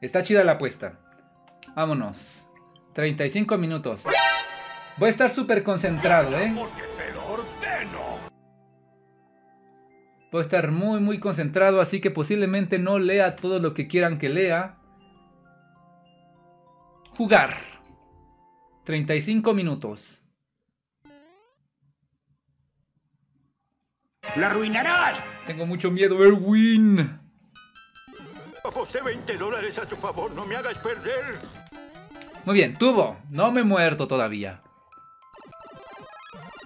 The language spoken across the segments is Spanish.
Está chida la apuesta. Vámonos. 35 minutos. Voy a estar súper concentrado, ¿eh? Voy a estar muy, muy concentrado, así que posiblemente no lea todo lo que quieran que lea. Jugar. 35 minutos. ¡La arruinarás! Tengo mucho miedo, Erwin. Aposté 20 dólares a tu favor, no me hagas perder. Muy bien, tubo. No me he muerto todavía.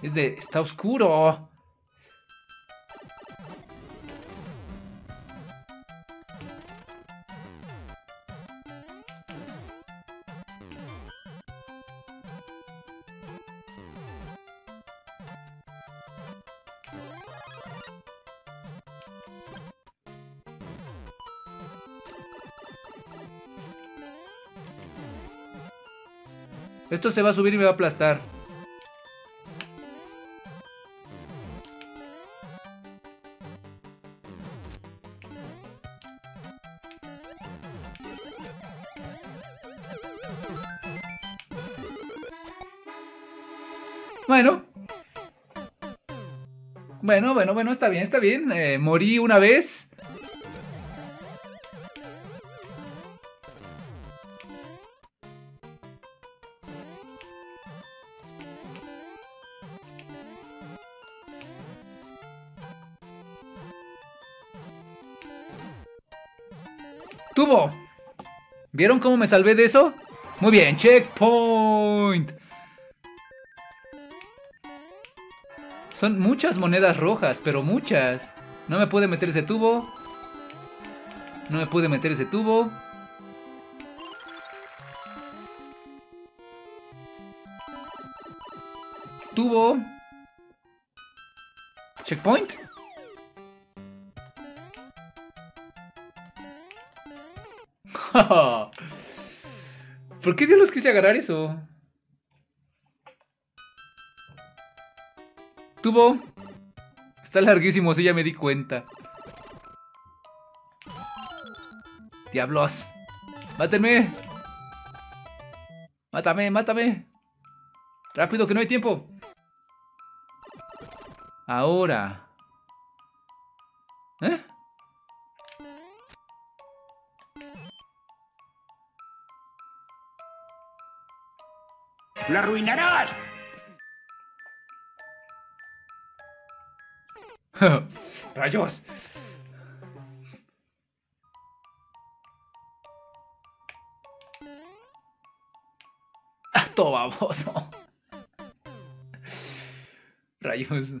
Es de... Está oscuro. Esto se va a subir y me va a aplastar. Bueno. Bueno, bueno, bueno, está bien, está bien. Eh, morí una vez. ¿Vieron cómo me salvé de eso? Muy bien, checkpoint. Son muchas monedas rojas, pero muchas. No me puede meter ese tubo. No me puede meter ese tubo. Tubo. Checkpoint. ¿Por qué los quise agarrar eso? Tubo. Está larguísimo, sí, ya me di cuenta. Diablos. Mátenme. Mátame, mátame. Rápido, que no hay tiempo. Ahora. ¿Eh? ¡La arruinarás! ¡Rayos! ¡Ah, todo baboso! ¡Rayos!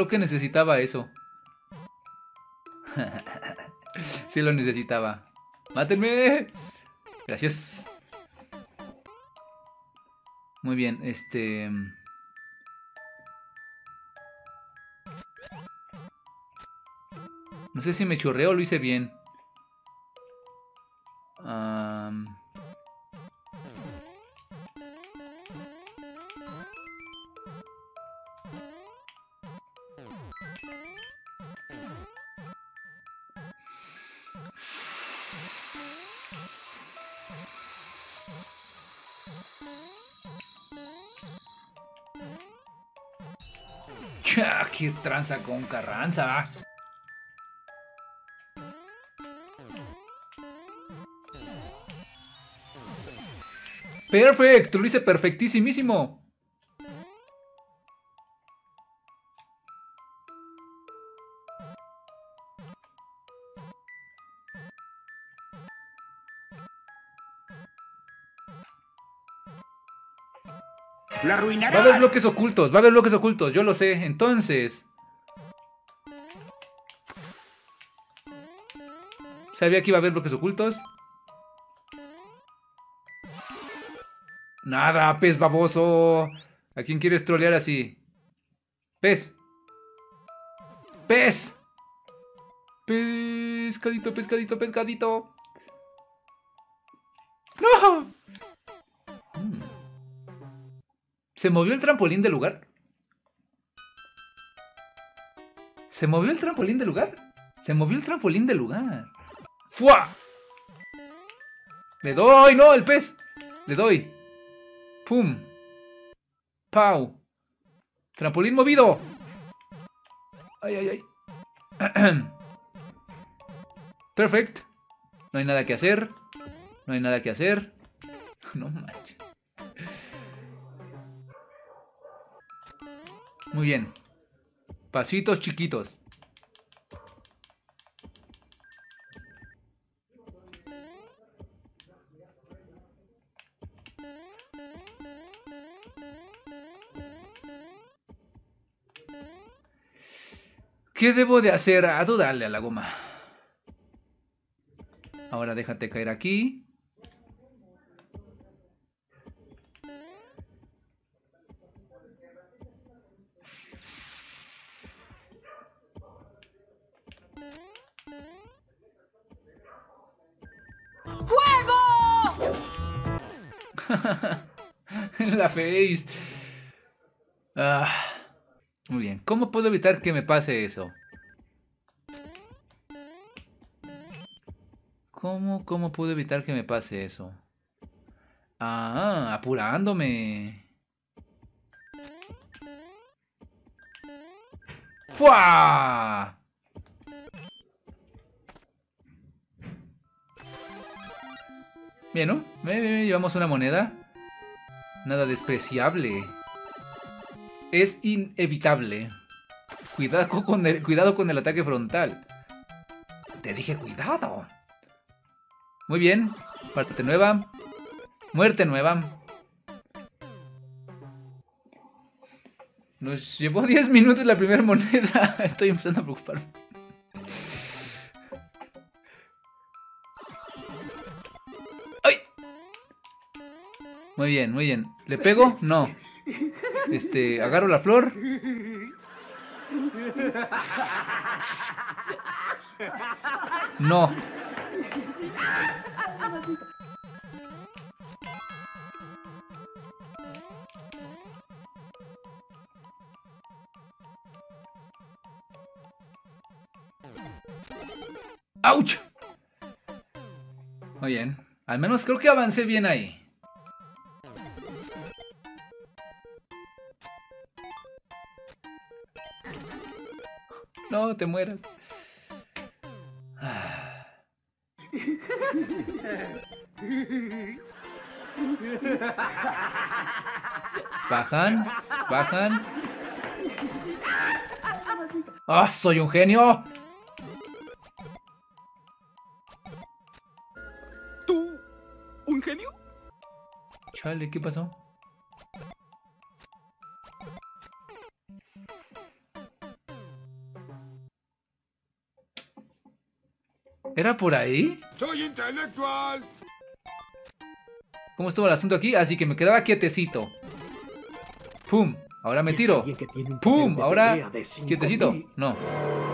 Creo que necesitaba eso. sí lo necesitaba. ¡Mátenme! Gracias. Muy bien, este... No sé si me chorré o lo hice bien. Qué tranza con Carranza. Perfecto, lo hice perfectísimísimo. ¡La Va a haber bloques ocultos, va a haber bloques ocultos, yo lo sé. Entonces. ¿Sabía que iba a haber bloques ocultos? Nada, pez baboso. ¿A quién quieres trolear así? Pez. Pez. Pescadito, pescadito, pescadito. ¡No! ¿Se movió el trampolín del lugar? ¿Se movió el trampolín del lugar? Se movió el trampolín del lugar. ¡Fua! Le doy, no, el pez. Le doy. ¡Pum! ¡Pau! ¡Trampolín movido! ¡Ay, ay, ay! Perfect. No hay nada que hacer. No hay nada que hacer. No manches. Muy bien. Pasitos chiquitos. ¿Qué debo de hacer? A dudarle a la goma. Ahora déjate caer aquí. La face. Ah. Muy bien. ¿Cómo puedo evitar que me pase eso? ¿Cómo, cómo puedo evitar que me pase eso? Ah, apurándome. ¡Fua! Bien, ¿no? Llevamos una moneda. Nada despreciable es inevitable. Cuidado con, el, ataque frontal. Te dije cuidado. Muy bien. Parte nueva. Muerte nueva. Nos llevó 10 minutos la primera moneda. Estoy empezando a preocuparme. Muy bien, muy bien. ¿Le pego? No. Este, agarro la flor. No. ¡Auch! Muy bien. Al menos creo que avancé bien ahí. No, te mueras. Bajan, bajan. ¡Ah, soy un genio! ¿Tú? ¿Un genio? Chale, ¿qué pasó? ¿Era por ahí? ¡Soy intelectual! ¿Cómo estuvo el asunto aquí? Así que me quedaba quietecito. ¡Pum! Ahora me tiro. ¡Pum! Ahora quietecito. No.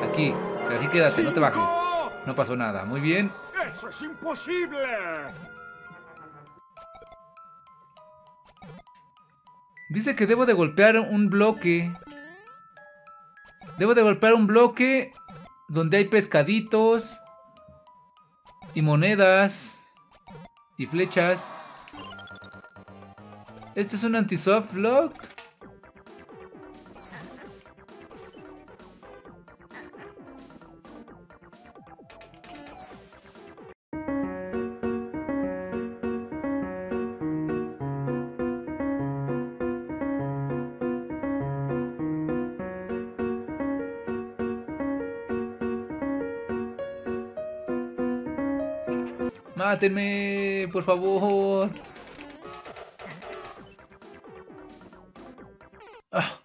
Aquí. Aquí quédate, no te bajes. No pasó nada. Muy bien. ¡Eso es imposible! Dice que debo de golpear un bloque. Debo de golpear un bloque donde hay pescaditos y monedas y flechas. ¿Esto es un anti-soft lock? Mátenme, por favor. Ah.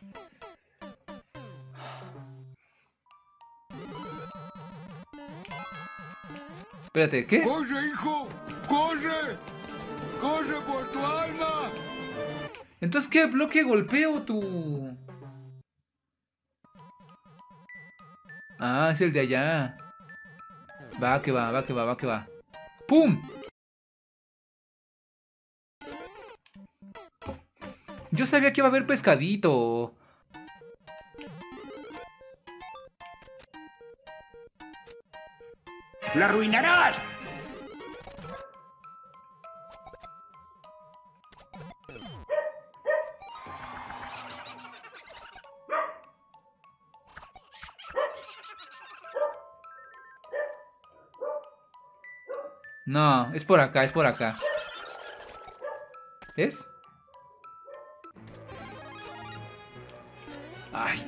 Espérate, ¿qué? ¡Corre, hijo! ¡Corre! ¡Corre por tu alma! Entonces, ¿qué bloque golpeo tú? Ah, es el de allá. Va, que va, va, que va, va, que va. ¡Pum! Yo sabía que iba a haber pescadito. ¡La arruinarás! No, es por acá, es por acá. ¿Es? Ay.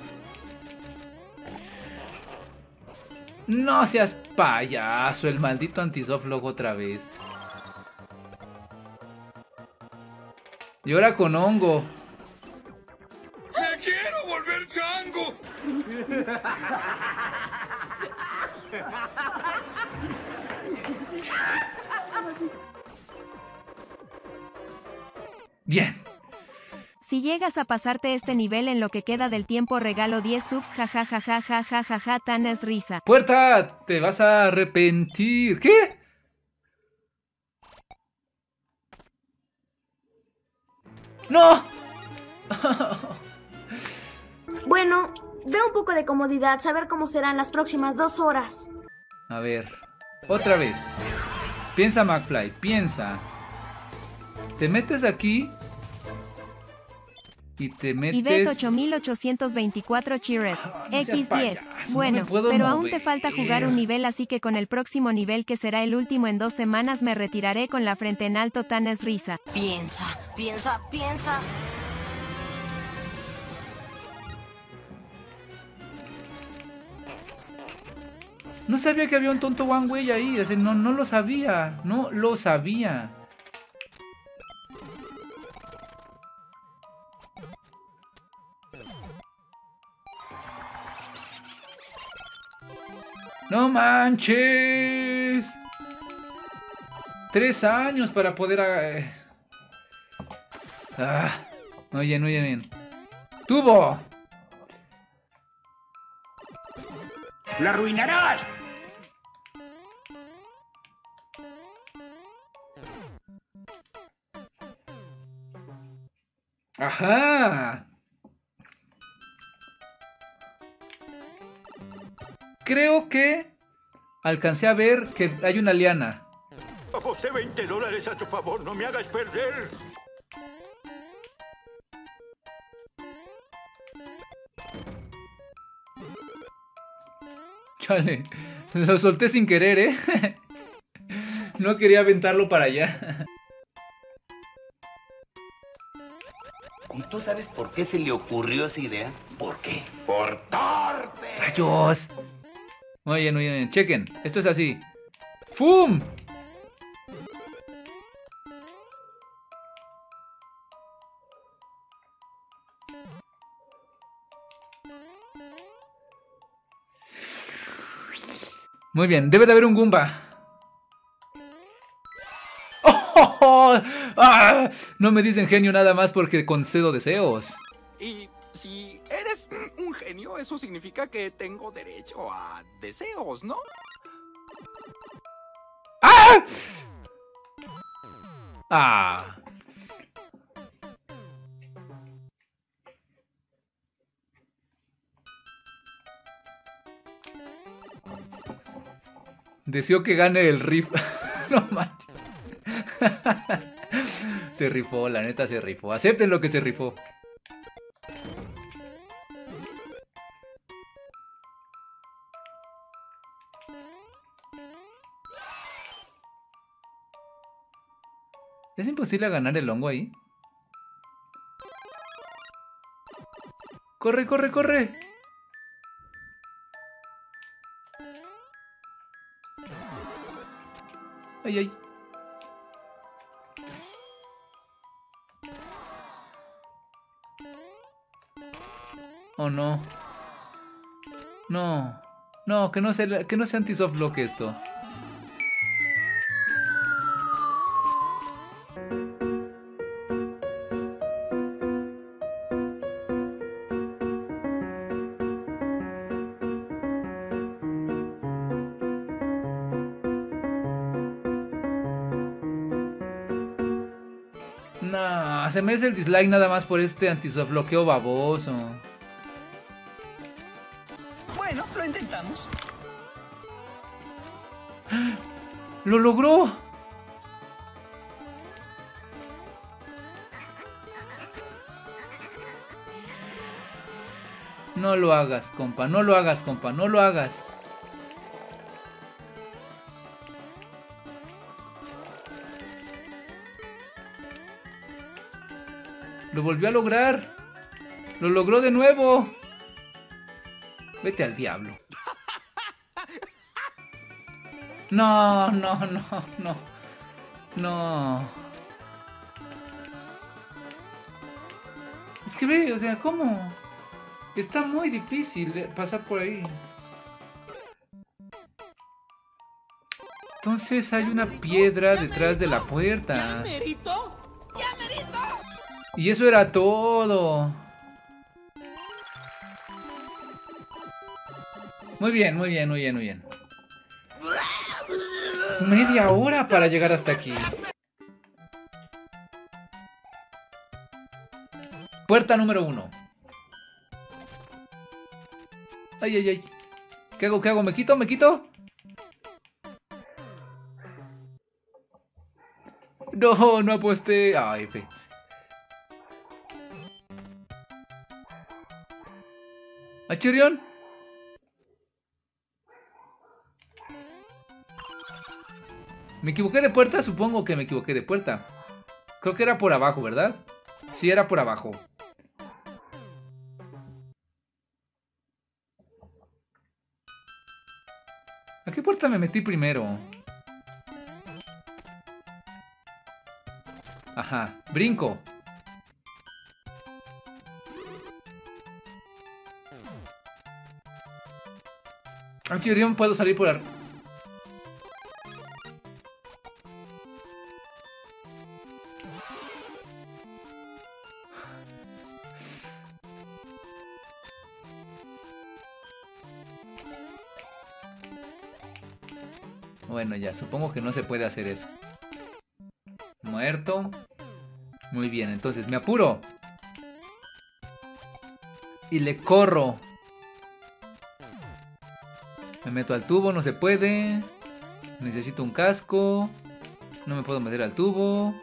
No seas payaso, el maldito antisoflog otra vez. Y ahora con hongo. ¡Me quiero volver chango! Bien. Si llegas a pasarte este nivel en lo que queda del tiempo regalo 10 subs jajajajajajajaja tan es risa. ¡Puerta! Te vas a arrepentir. ¿Qué? ¡No! Bueno, ve un poco de comodidad, saber cómo serán las próximas dos horas. A ver, otra vez. Piensa, McFly, piensa. Te metes aquí y te metes... Ivette 8824 Chiret. Ah, no seas X10. payaso, no bueno, pero aún te falta jugar un nivel así que con el próximo nivel que será el último en dos semanas me retiraré con la frente en alto tan es risa. Piensa, piensa, piensa. No sabía que había un tonto One Way ahí. no, no lo sabía. No lo sabía. No manches. Tres años para poder... eh. Ah, no oye bien. ¡Tubo! ¡La arruinarás! ¡Ajá! Creo que alcancé a ver que hay una liana. Aposté 20 dólares a tu favor, no me hagas perder. Chale, lo solté sin querer, ¿eh? No quería aventarlo para allá. ¿Y tú sabes por qué se le ocurrió esa idea? ¿Por qué? ¡Por torpe! ¡Rayos! Oye, no, oye, chequen. Esto es así. ¡Fum! Muy bien, debe de haber un Goomba. ¡Oh! ¡Ah! No me dicen genio nada más porque concedo deseos. Y si eres un genio, eso significa que tengo derecho a deseos, ¿no? ¡Ah! ¡Ah! Deseo que gane el riff. no manches. se rifó, la neta se rifó. Acepten lo que se rifó. ¿Es imposible ganar el hongo ahí? ¡Corre, corre, corre! ¡Ay, ay! Oh, no. No. No, que no sea, que no sea anti-soft lock esto. Merece el dislike nada más por este bloqueo baboso. Bueno, lo intentamos. ¡Lo logró! No lo hagas, compa, no lo hagas, compa, no lo hagas. Volvió a lograr. Lo logró de nuevo. Vete al diablo. No, no, no, no. No. Es que ve, o sea, ¿cómo? Está muy difícil eh, pasar por ahí. Entonces hay una piedra detrás de la puerta. Y eso era todo. Muy bien, muy bien, muy bien, muy bien. Media hora para llegar hasta aquí. Puerta número uno. Ay, ay, ay. ¿Qué hago? ¿Qué hago? ¿Me quito? ¿Me quito? No, no aposté. Ay, fe. ¿A Chirión? ¿Me equivoqué de puerta? Supongo que me equivoqué de puerta. Creo que era por abajo, ¿verdad? Sí, era por abajo. ¿A qué puerta me metí primero? Ajá, brinco. En puedo salir por... Bueno, ya, supongo que no se puede hacer eso. Muerto. Muy bien, entonces me apuro. Y le corro. Me meto al tubo, no se puede. Necesito un casco. No me puedo meter al tubo.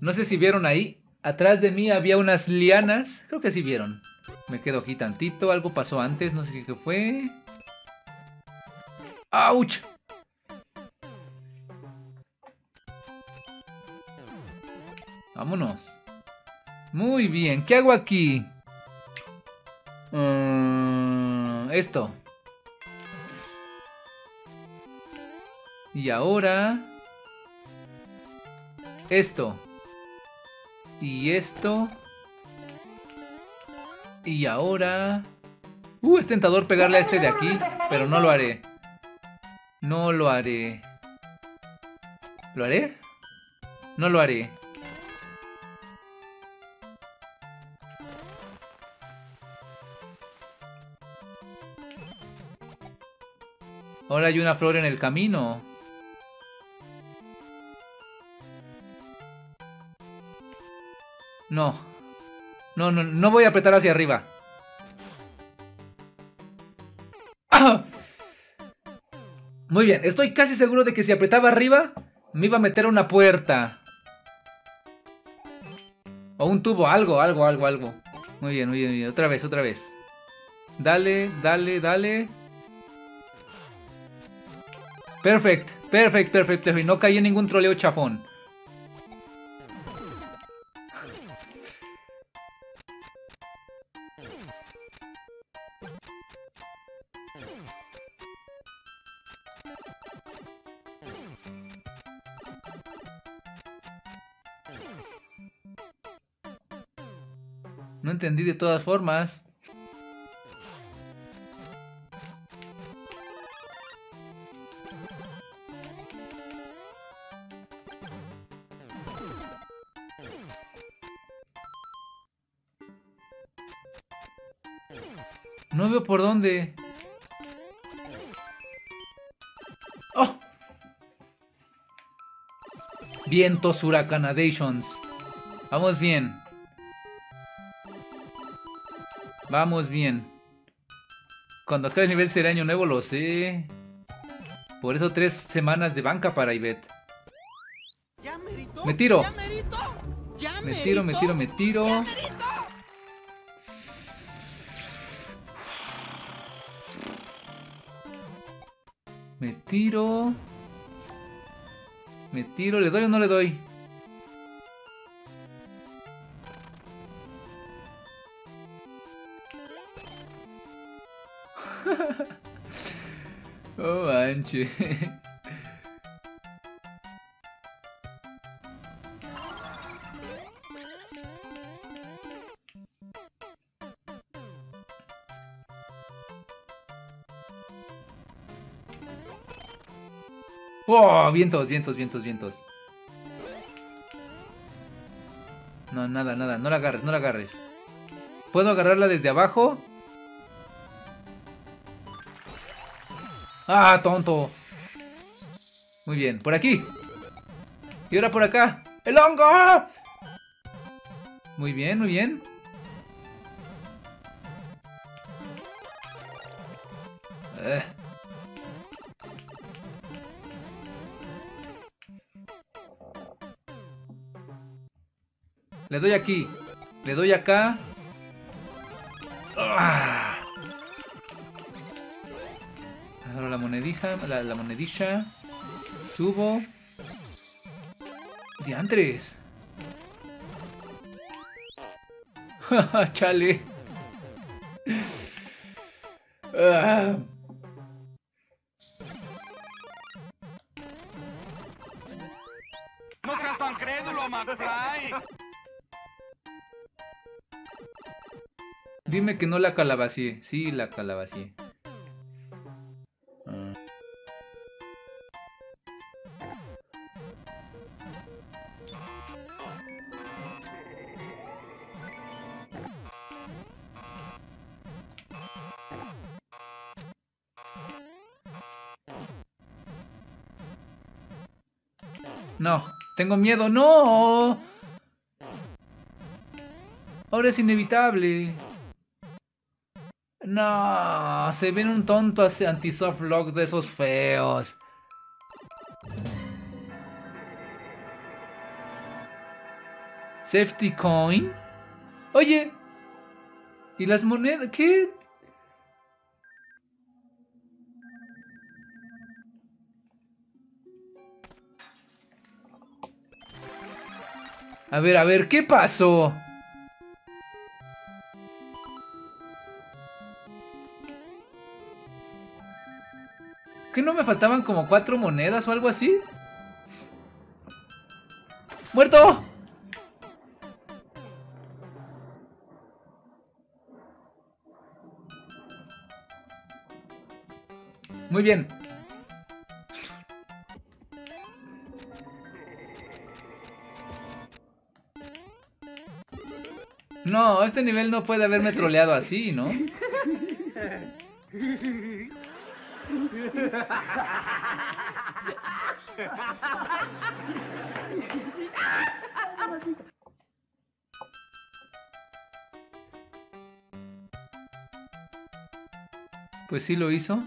No sé si vieron ahí. Atrás de mí había unas lianas. Creo que sí vieron. Me quedo aquí tantito. Algo pasó antes. No sé qué fue. ¡Auch! Vámonos. Muy bien. ¿Qué hago aquí? Mm, esto. Y ahora... Esto. Y esto. Y ahora... Uh, es tentador pegarle a este de aquí, pero no lo haré. No lo haré. ¿Lo haré? No lo haré. Ahora hay una flor en el camino. No. No, no, no voy a apretar hacia arriba. ¡Ah! Muy bien, estoy casi seguro de que si apretaba arriba, me iba a meter a una puerta. O un tubo, algo, algo, algo, algo. Muy bien, muy bien, muy bien. Otra vez, otra vez. Dale, dale, dale. Perfecto, perfecto, perfecto. No caí en ningún troleo chafón. No entendí de todas formas. Por dónde. ¡Oh! Vientos huracanations. Vamos bien. Vamos bien. Cuando acabe el nivel será año nuevo, lo sé. Por eso tres semanas de banca para Ivette. Me tiro. Me tiro, me tiro, me tiro. Me tiro. Me tiro, ¿le doy o no le doy? oh, manche. Vientos, vientos, vientos, vientos. No, nada, nada. No la agarres, no la agarres. ¿Puedo agarrarla desde abajo? ¡Ah, tonto! Muy bien, por aquí. Y ahora por acá. ¡El hongo! Muy bien, muy bien. Le doy aquí. Le doy acá. Ah. Ahora la monediza, la, la monedilla. Subo. Diantres. Chale. Ah. Dime que no la calabacié. Sí, la calabacié. No, tengo miedo, no. Ahora es inevitable. No, se ven un tonto anti-soft lock de esos feos. Safety coin. Oye. ¿Y las monedas? ¿Qué? A ver, a ver, ¿qué pasó? No me faltaban como cuatro monedas o algo así? ¡Muerto! Muy bien. No, este nivel no puede haberme troleado así, ¿no? Pues sí lo hizo.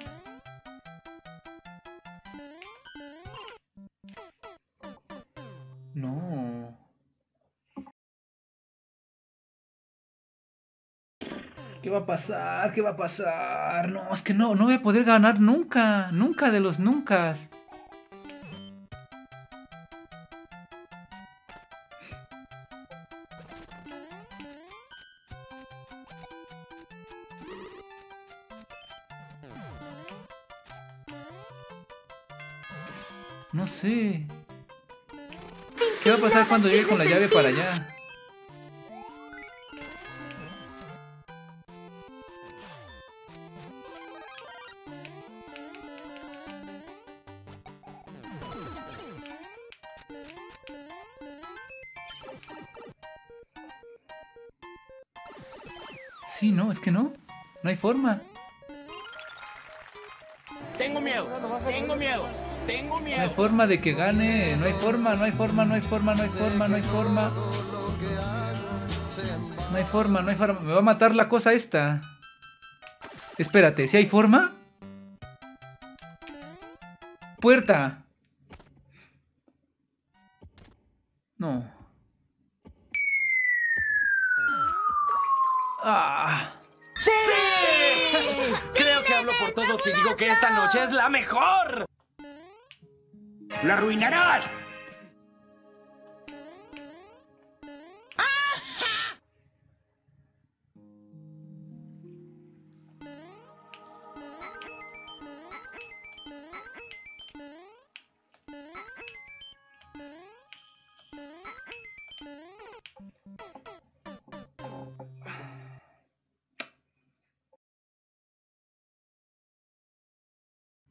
Va a pasar? ¿Qué va a pasar? No, es que no, no voy a poder ganar nunca. Nunca de los nunca. No sé. ¿Qué va a pasar cuando llegue con la llave para allá? Sí, no, es que no. No hay forma. Tengo miedo, tengo miedo. Tengo No hay miedo. forma de que gane. No hay forma, no hay forma, no hay forma, no hay forma, no hay forma. No hay forma, no hay forma. Me va a matar la cosa esta. Espérate, ¿si hay forma? Puerta. Es la mejor. ¡La arruinarás!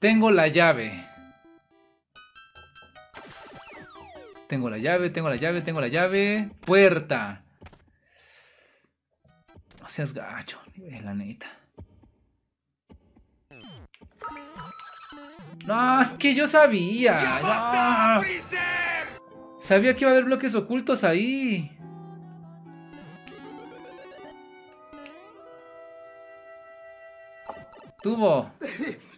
Tengo la llave. Tengo la llave, tengo la llave, tengo la llave. Puerta. No seas gacho, nivel, la neta. No, es que yo sabía. no. Sabía que iba a haber bloques ocultos ahí. Tuvo.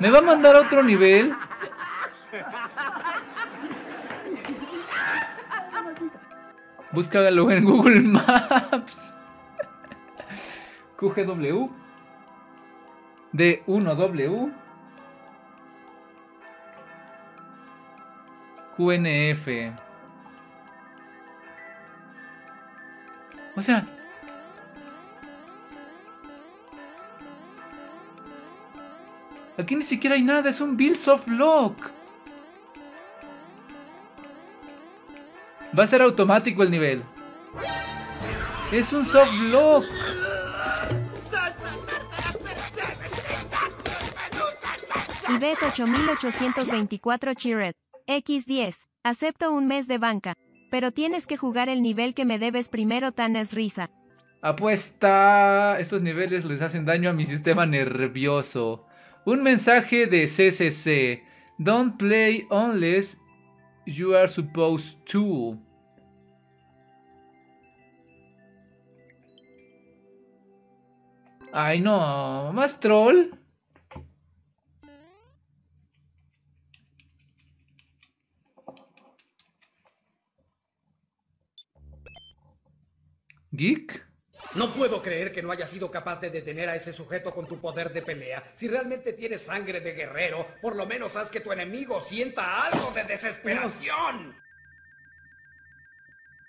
¿Me va a mandar a otro nivel? Búscalo en Google Maps. QGW. D1W. QNF. O sea, Aquí ni siquiera hay nada, es un Bill Soft Lock. Va a ser automático el nivel. Es un soft lock. Ivette 8824 Chiret. X10. Acepto un mes de banca. Pero tienes que jugar el nivel que me debes primero, Tanas Risa. Apuesta. Estos niveles les hacen daño a mi sistema nervioso. Un mensaje de CCC. Don't play unless you are supposed to. Ay, no. Más troll. ¿Geek? No puedo creer que no hayas sido capaz de detener a ese sujeto con tu poder de pelea. Si realmente tienes sangre de guerrero, por lo menos haz que tu enemigo sienta algo de desesperación.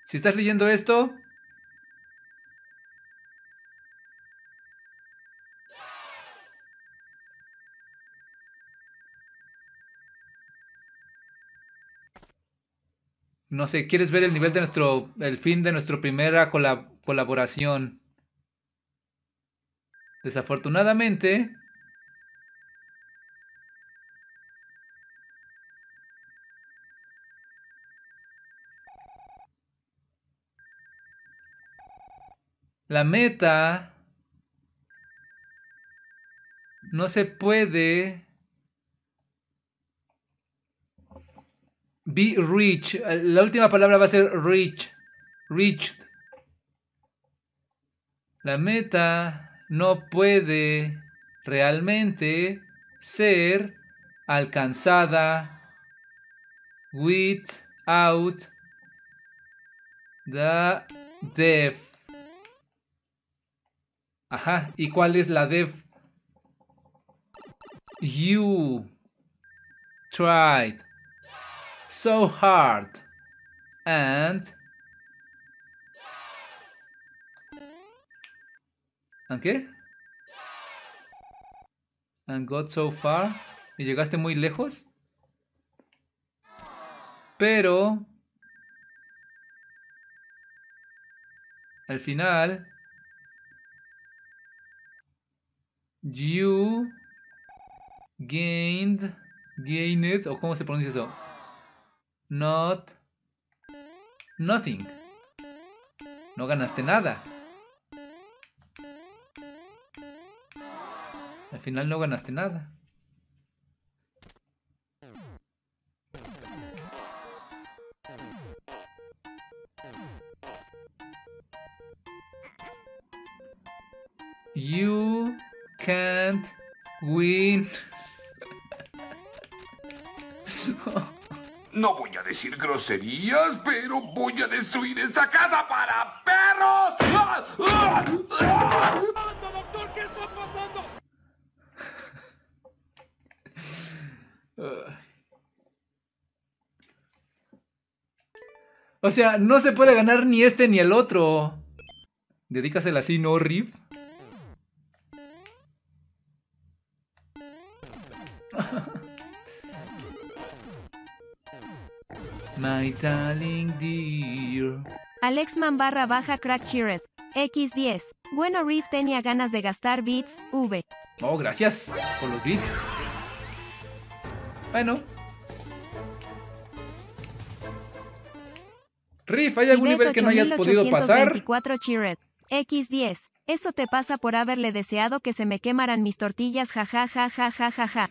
Si estás leyendo esto, no sé, ¿quieres ver el nivel de nuestro, el fin de nuestra primera colab- colaboración? Desafortunadamente, la meta no se puede be rich. La última palabra va a ser rich. Reached. La meta no puede realmente ser alcanzada without the dev. Ajá, ¿y cuál es la dev? You tried so hard and ¿And qué? And got so far. Y llegaste muy lejos. Pero al final you gained gained o cómo se pronuncia eso not nothing no ganaste nada Al final no ganaste nada. You can't win. No voy a decir groserías, pero voy a destruir esta casa para perros. ¡Ah! ¡Ah! ¡Ah! doctor! ¿Qué está pasando? O sea, no se puede ganar ni este ni el otro. Dedícasela así, ¿no, Riff? My darling dear. Alexman barra baja crack cheered. X10. Bueno Riff tenía ganas de gastar bits, V. Oh, gracias por los bits. Bueno. Riff, ¿hay algún nivel que no hayas podido pasar? X10. Eso te pasa por haberle deseado que se me quemaran mis tortillas, jajaja, jajaja. Ja,